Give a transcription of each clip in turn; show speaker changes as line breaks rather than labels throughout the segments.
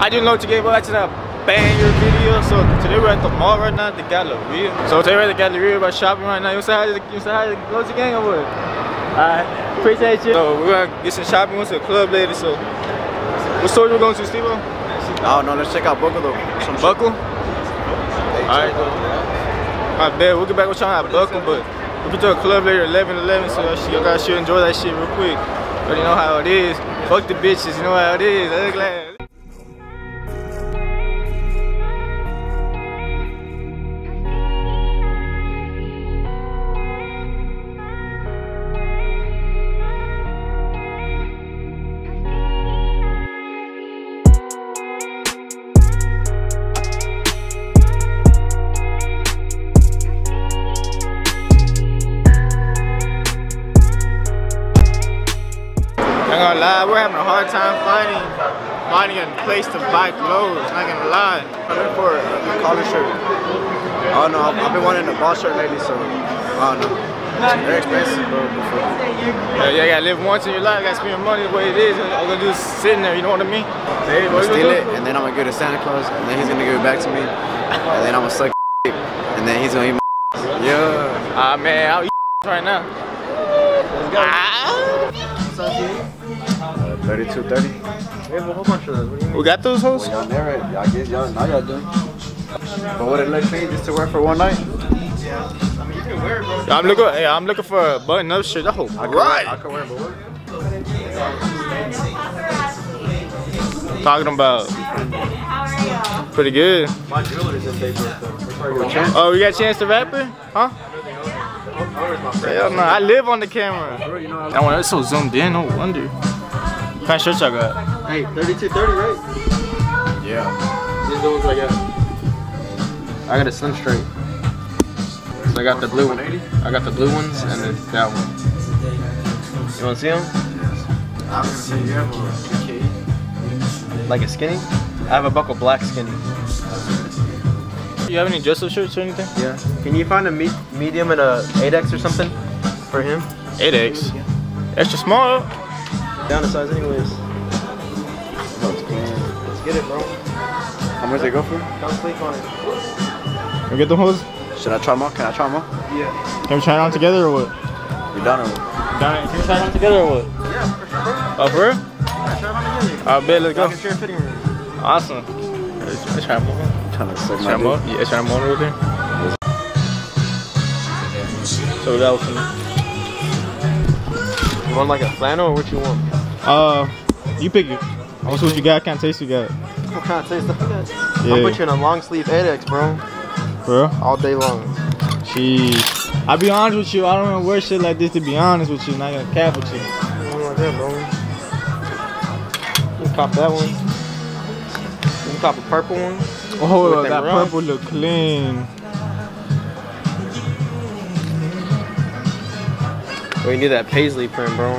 I didn't know to get back to that banger video. So today we're at the mall right now, the Galleria. So today we're at the Galleria we're about shopping right now. You say hi to the, you say hi to the Loyalty gang or what? Alright, appreciate you. So we're gonna get some shopping. We went to the club later. So what store you going to, Steve?
Oh no, let's check out Buckle though.
Some Buckle? Alright. I bet we'll get back with y'all at Buckle, but we went to a club later 11 11, so you guys should enjoy that shit real quick. But you know how it is. Fuck the bitches, you know how it is. Not gonna lie, we're having a hard time finding finding a place to buy clothes. I'm not gonna lie.
I'm looking for a collar shirt. I don't know. I've been wanting a ball shirt lately, so I don't know. They're expensive, bro. Before.
Yeah, you gotta live once in your life. You gotta spend your money the way it is. All you gonna do is sitting there. You know what I mean? Hey, what
Steal it, and then I'm gonna give it to Santa Claus, and then he's gonna give it back to me, and then I'm gonna suck and then he's gonna eat my Yeah.
Ah man, I'll eat right now. Ah.
Uh, 32, 30.
We have a whole bunch of those. What do you mean?
We got those hoes?
Y'all never, y'all get, y'all, now y'all done. But would it look clean just to wear for one night?
Yeah, I mean, you can wear it, bro. I'm looking. Hey, I'm looking for a button-up shirt. That whole
I
right.
Wear, I could wear, what?
Talking about pretty good.
My jewelry's in paper. So
Oh, you got Chance the Rapper? Huh? Hell no, I live on the camera. That one, that's so zoomed in, no wonder. What kind of shirts I got?
Hey, 32, 30, right?
Yeah.
These are the ones I got. I got a slim straight. So I got the blue one. I got the blue ones and then that one. You wanna see them?
Say you have a PK.
Like a skinny? I have a buckle black skinny.
You have any dress-up shirts or anything?
Yeah. Can you find a me medium and a 8X or something for him?
8X. Extra small.
Down to size anyways.
Oh,
Let's get it, bro.
How much they go for?
Don't sleep on it.
You get the hose?
Should I try them on? Can I try them on?
Yeah.
Can we try it on together or what?
You done it.
Down Can we try it on together or what?
Yeah, for sure, bro.
Oh, for real?
Yeah, try them on together.
I bet, let's go.
can share a fitting room.
Awesome. Let's, let's try them on.
Trying to suck
Let's try
my
on.
dick.
Yeah, let's try them on real quick. So that was.
You want like a flannel or what you want?
Uh, you pick it. I want to see what you got. Can't taste you got.
What kind of taste stuff you got?
Yeah.
I'll put you in a long sleeve 8X, bro.
For real?
All day long.
Jeez. I'll be honest with you. I don't even wear shit like this to be honest with you. Not gonna cap with you.
Something like that, bro. You can cop that one. You can cop a purple one.
Oh, that
them
purple look clean.
Oh, you need that paisley print, bro.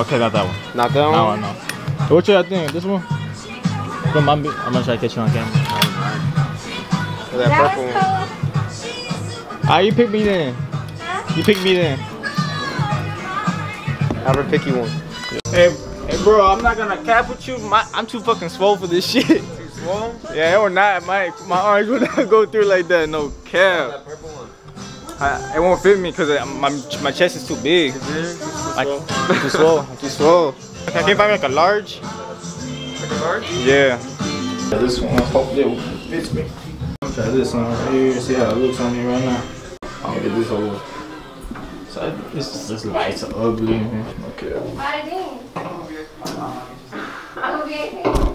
Okay, not that one.
Not that one?
That one, no. So what you got think? This one? Come on, I'm gonna try to catch you on camera.
Or that purple one.
Ah, you pick me then. You pick me then.
Have her pick you one.
Hey, hey, bro, I'm not gonna cap with you. My, I'm too fucking swole for this shit.
Swole?
Yeah, it will not. My my arms will not go through like that. No cap.
That purple one.
I, it won't fit me because uh, my my chest is too big. Like, I'm too swole. I'm too swole. Can you find me like a large?
Like a large?
Yeah. This one, hopefully it fits me. I'm try this one right here, see how it looks on me right now. I'll get this whole. So this this lights are ugly. Okay. Oh,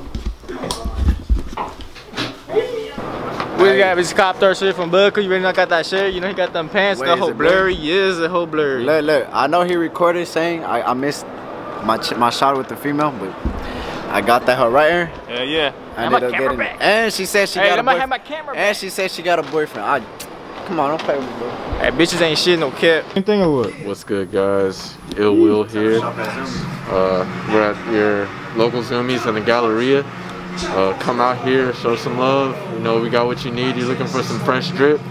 We got this cop our shit from Buck. You really not got that shirt. You know he got them pants.
Wait,
the whole
it blurry?
blurry. Yes, the whole blurry.
Look, look. I know he recorded saying I, I missed my ch- my shot with the female, but I got that her right here.
Yeah, yeah.
I ended up getting
back.
it. And she said she
Hey,
got a
I'm gonna
boyfriend.
have my camera
And she said she got a boyfriend. I, come on, don't play with me, bro.
Hey, bitches ain't shit, no cap. Anything or what?
What's good, guys? Ill Will here. Uh, we're at your local Zumiez in the Galleria. Uh, come out here, show some love. You know, we got what you need. You're looking for some fresh drip.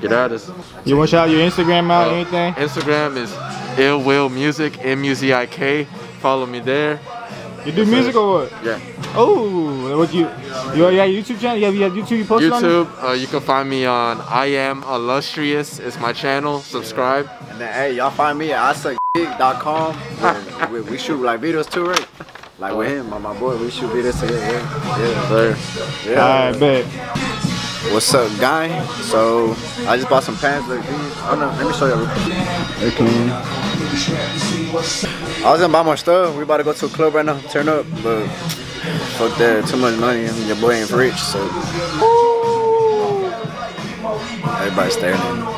Get at us.
You want to shout your Instagram out
Uh,
anything?
Instagram is Ill Will Music, M U Z I K. Follow me there.
You You do music or what?
Yeah.
Oh, what you? You got a YouTube channel? You have, you have YouTube? You post it on?
YouTube, uh, you can find me on I Am Illustrious. It's my channel. Subscribe.
And then, hey, y'all find me at isuckdick.com. And we, we shoot like videos too, right? Like with him, my, my boy, we should be videos together. Yeah, yeah.
Sir.
yeah.
Alright, bet.
What's up, guy? So I just bought some pants like these. Oh no, let me show you. real quick. They're clean. I was gonna buy more stuff. We about to go to a club right now, turn up, but fuck that, too much money. Your boy ain't rich, so everybody's staring at me.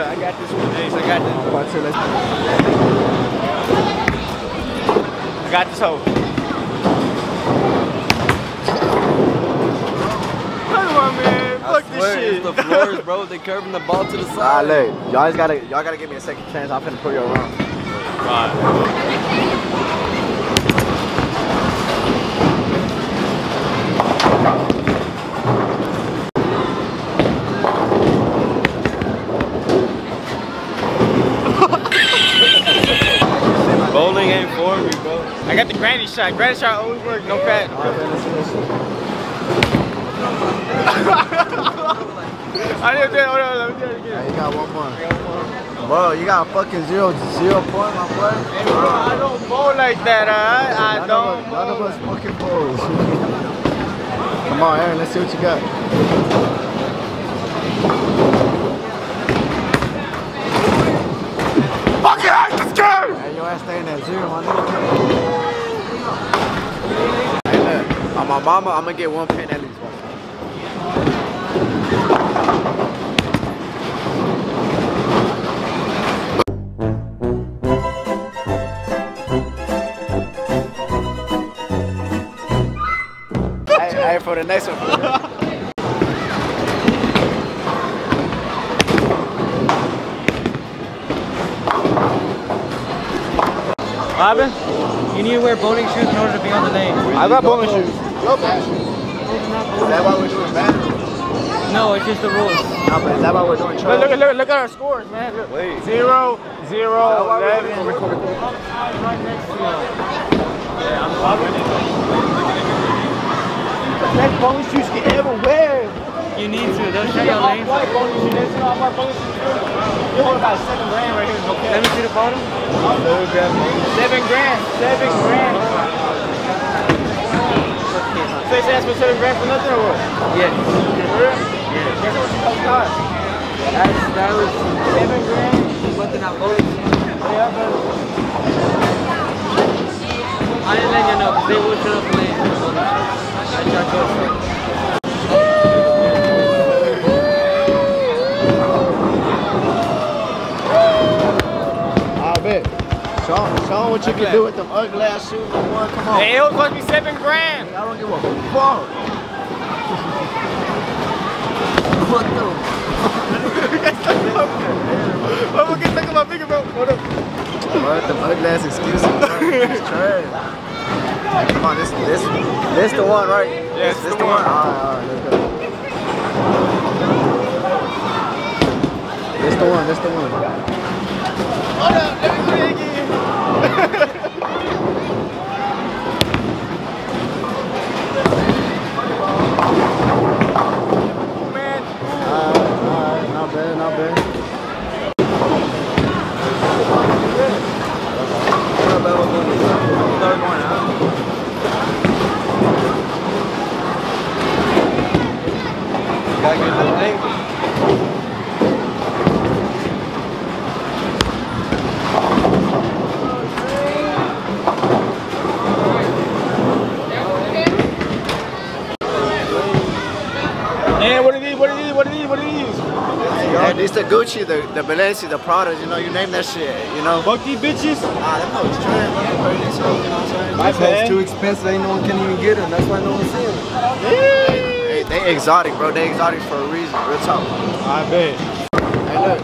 Hold up. I got this one, Jace. I got this. I got this hoe. Come on, man. Fuck this shit.
the floors, bro. They curving the ball to the side.
look, y'all gotta, y'all gotta give me a second chance. I'm finna prove you around.
Bowling ain't for me, bro.
I got the granny shot. Granny shot always work. No fat. I didn't do it. Hold on, let me do it again.
you got one more. Bro, you got a fucking zero, zero point, my boy.
Hey, bro, I don't bowl like that, alright? I
None
don't.
of us, none of us fucking pose. Come on, Aaron, let's see what you got.
Fucking hate this game!
Hey, your ass staying at zero, my nigga. Hey, look, on my mama, I'm gonna get one pin at least. One. hey, hey, for the next one.
Robin,
You need to wear bowling shoes in order to be on the lane.
I got bowling shoes.
Is that why we're doing bad?
No, it's just the rules.
No, but is that why we're doing
Look, look, look, look at our scores, man. Look.
Wait.
Zero, zero, eleven. Best bowling shoes you can ever wear.
You need to. They'll show you a lane.
White bowling shoes. That's not my bowling shoes. You hold about seven grand right here. Okay.
Let me see the bottom.
Seven grand. Seven grand. So you ask for seven grand for nothing or what? Real? Yeah. Guess what you cost?
That's, that was
Seven grand.
something not bowling.
Yeah, but
I didn't let you know because they will show up late for bowling shoes. I charge you for it.
I bet. Show 'em- show 'em what you can do with them ugly ass shoes, boy. Come on.
hey, it was supposed to be seven grand.
I don't give a fuck.
What the?
I'm gonna get stuck in my finger, bro. Hold up.
What the ugly ass excuses? It's trash. Come on, this this this the one, right?
Yeah,
this, this
the
the
one.
one. Alright, alright, let's go. This the one. This the one.
Hold up. Let me do it again. Man,
Alright, alright, not bad, not bad.
Gotta get the thing.
these? What are these?
Yeah, this the Gucci, the the Balenci, the Prada. You know, you name that shit. You know.
Fuck these bitches.
Ah, them hoes trash. man. Crazy, so, You know what I'm saying?
My bad.
too expensive. Ain't no one can even get them. That's why no one's seeing them.
They, they exotic, bro. They exotic for a reason. Real talk.
I bet.
Hey, look.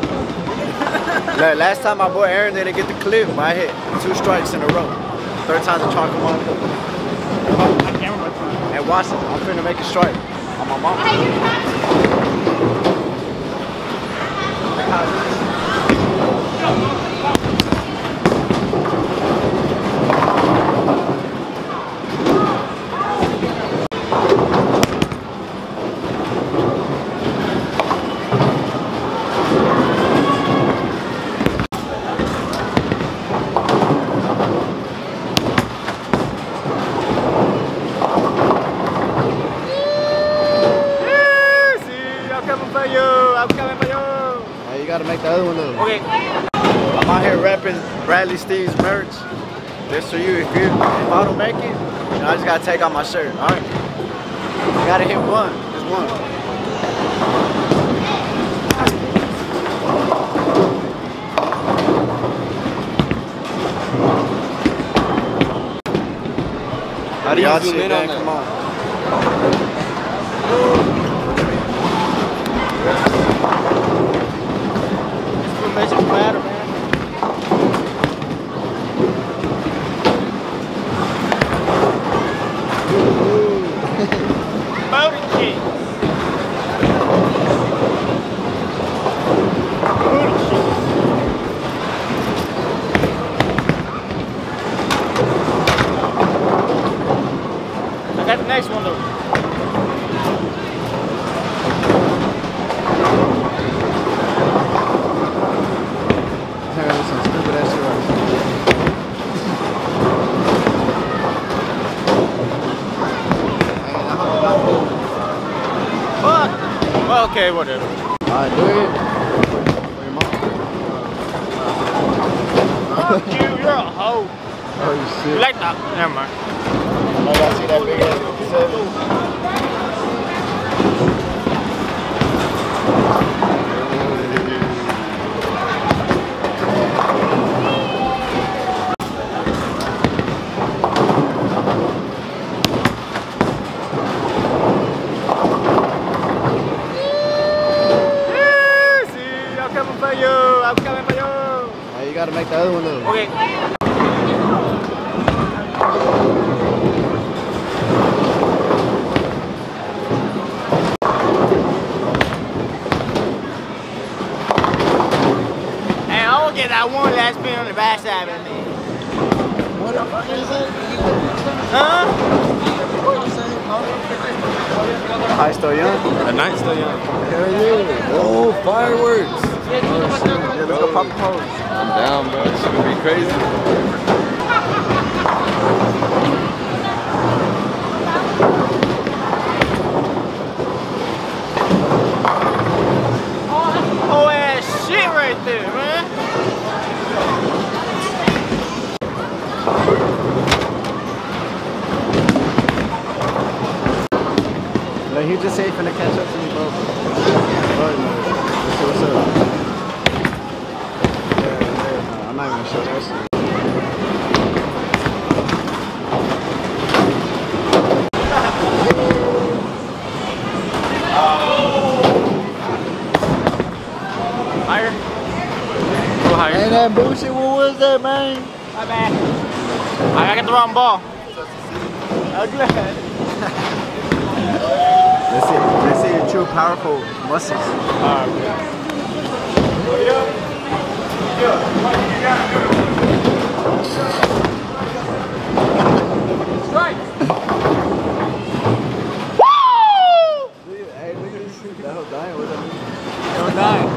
look, last time my boy Aaron didn't get the clip, but I hit two strikes in a row. Third time's a charm, come on. Hey, watch it. I'm finna make a strike. On my mom.
See, I'm coming for you. I'm coming for you.
Gotta make the other one though.
Okay.
I'm out here rapping Bradley Steve's merch. This for you. If you if I don't make it, you know, I just gotta take off my shirt. All right. You gotta hit one. Just one.
How do you zoom in on
man,
that?
Come on.
Got the next one though.
Hey, some stupid ass shit right
Fuck. Well, okay, whatever.
Alright, do it. For your mom.
Fuck you, you're a hoe.
Oh, you
You
shit.
like that? Never mind.
gotta make the other one up.
Okay. Spin on the me.
What the fuck is it?
Huh?
High still young?
The night's still young.
Hell yeah.
Oh, fireworks.
Yeah, let's go pop a pose.
I'm down, bro. It's gonna be crazy.
Oh, ass shit right there, man.
Like, he just he finna catch up to me, bro. Alright, man. What's up. Yeah, nah, I'm not even gonna show that.
Higher. Higher.
Ain't that bullshit? What was that, man?
My bad. I got the wrong ball. Oh, I'm glad.
Let's see, let's see your true powerful muscles.
Strike.
Hey, look at this. That dying. That mean?
Don't die.